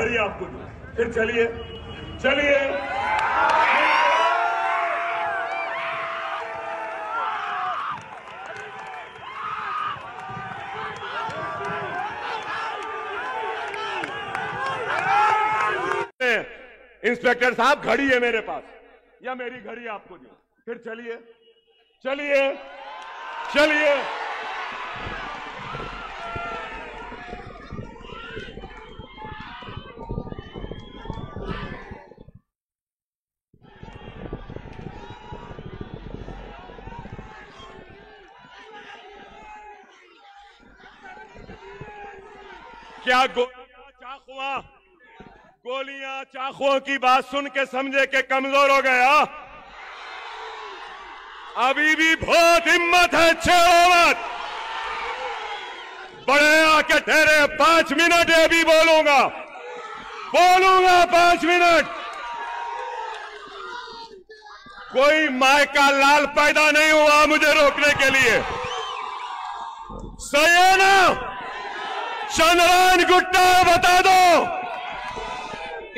घड़ी आपको फिर चलिए। चलिए। इंस्पेक्टर साहब, घड़ी है मेरे पास। या मेरी घड़ी आपको दूँ। फिर चलिए। चलिए। चलिए। क्या गोलियाँ चाकुआ गोलियाँ चाकुओं की बात सुन के समझे के कमज़ोर हो गया अभी भी बहुत हिम्मत है, छह मत बड़े आके ठहरे, पाँच मिनट अभी बोलूँगा। बोलूँगा पाँच मिनट। कोई माय का लाल पैदा नहीं हुआ मुझे रोकने के लिए। सही है ना? चंद्रायन गुट्टा बता दो।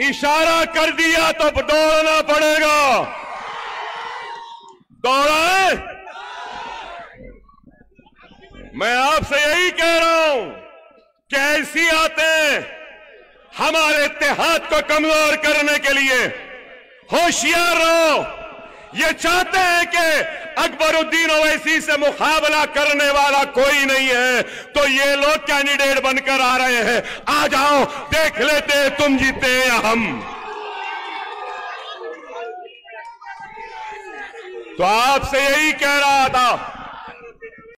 इशारा कर दिया तो दौड़ना पड़ेगा। दौड़ाए। मैं आपसे यही कह रहा हूँ, कैसी आते हमारे इतिहाद को कमज़ोर करने के लिए होशियार रहो। ये चाहते हैं कि अकबरुद्दीन ओवैसी से मुकाबला करने वाला कोई नहीं है। तो ये लोग कैंडिडेट बनकर आ रहे हैं। आ जाओ, देख लेते तुम जीते या हम। तो आपसे यही कह रहा था